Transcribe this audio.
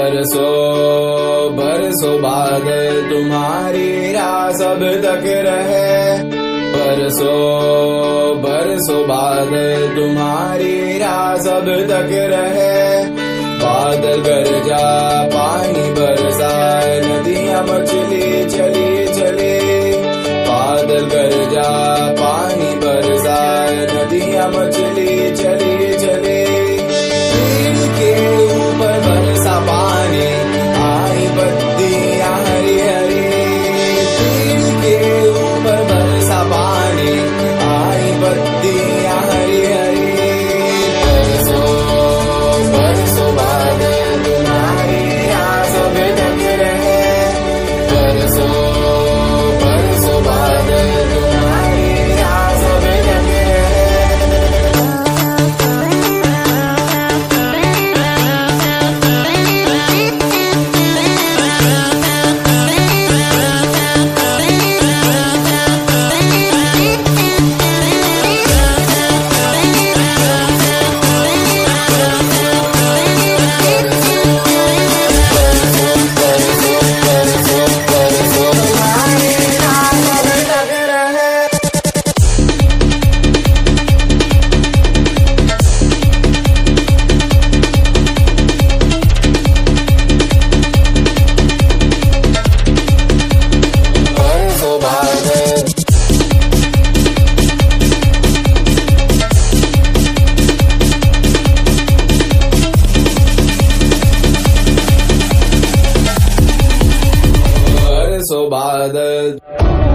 बरसो बरसो बादल तुम्हारी राह सब तक रहे। बरसो बरसो बादल तुम्हारी राह सब तक रहे। बादल गरजा, पानी बरसाए नदियाँ मछली चली, चले। बादल गरजा, पानी बरसाए नदियाँ मछली चली। बरसो बरसो बादल